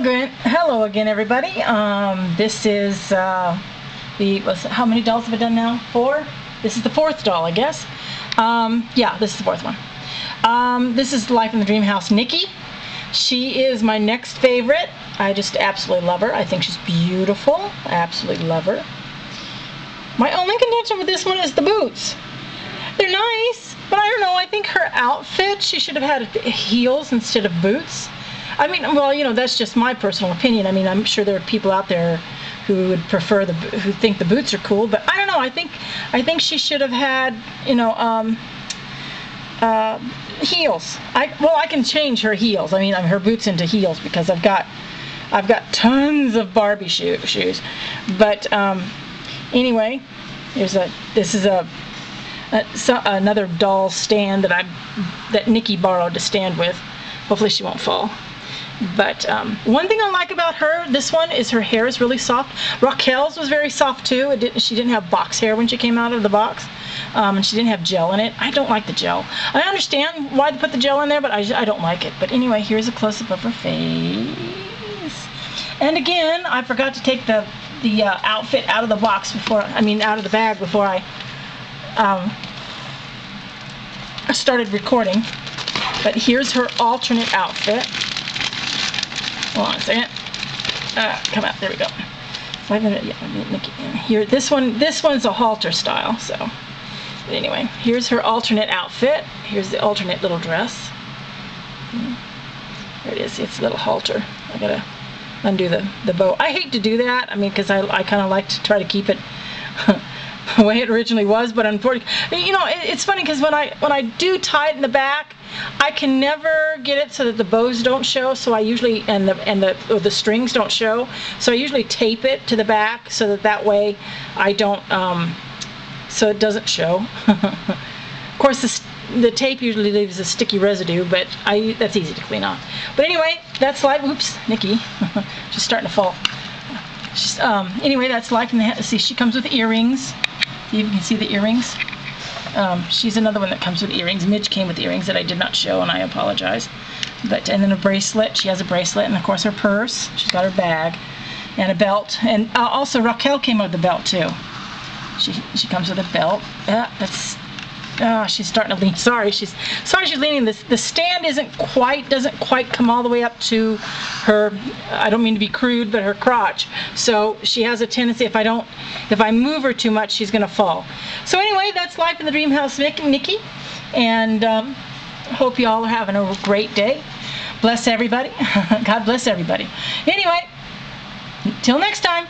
again, hello again, everybody. Um, this is uh, the was how many dolls have I done now? Four. This is the fourth doll, I guess. Um, yeah, this is the fourth one. Um, this is Life in the Dream House, Nikki. She is my next favorite. I just absolutely love her. I think she's beautiful. I absolutely love her. My only contention with this one is the boots. They're nice, but I don't know. I think her outfit, she should have had heels instead of boots. I mean, well, you know, that's just my personal opinion. I mean, I'm sure there are people out there who would prefer the who think the boots are cool, but I don't know. I think I think she should have had, you know, um, uh, heels. I well, I can change her heels. I mean, I'm her boots into heels because I've got I've got tons of Barbie shoe, shoes. But um, anyway, here's a this is a, a so, another doll stand that I that Nikki borrowed to stand with. Hopefully she won't fall. But um, one thing I like about her, this one, is her hair is really soft. Raquel's was very soft too. Didn't, she didn't have box hair when she came out of the box. Um, and she didn't have gel in it. I don't like the gel. I understand why they put the gel in there, but I, I don't like it. But anyway, here's a close-up of her face. And again, I forgot to take the, the uh, outfit out of the box before, I mean out of the bag before I um, started recording. But here's her alternate outfit. Hold on a second. Uh, come out. There we go. A minute. Yeah, here. This one. This one's a halter style. So, but anyway, here's her alternate outfit. Here's the alternate little dress. There it is. It's a little halter. I gotta undo the the bow. I hate to do that. I mean, because I I kind of like to try to keep it. the way it originally was, but unfortunately, you know, it, it's funny because when I when I do tie it in the back, I can never get it so that the bows don't show. So I usually and the and the the strings don't show. So I usually tape it to the back so that that way I don't um, so it doesn't show. of course, the the tape usually leaves a sticky residue, but I that's easy to clean off. But anyway, that's life. Oops, Nikki, she's starting to fall. Um, anyway, that's life in the see. She comes with earrings. You can see the earrings. Um, she's another one that comes with earrings. Midge came with earrings that I did not show, and I apologize. But and then a bracelet. She has a bracelet, and of course her purse. She's got her bag, and a belt. And uh, also Raquel came with the belt too. She she comes with a belt. Yeah, that's oh, she's starting to lean. Sorry, she's sorry she's leaning. This the stand isn't quite doesn't quite come all the way up to her. I don't mean to be crude, but her crotch. So she has a tendency if I don't if I move her too much, she's gonna fall. So anyway, that's life in the dream house, Nikki, and um, hope you all are having a great day. Bless everybody. God bless everybody. Anyway, till next time.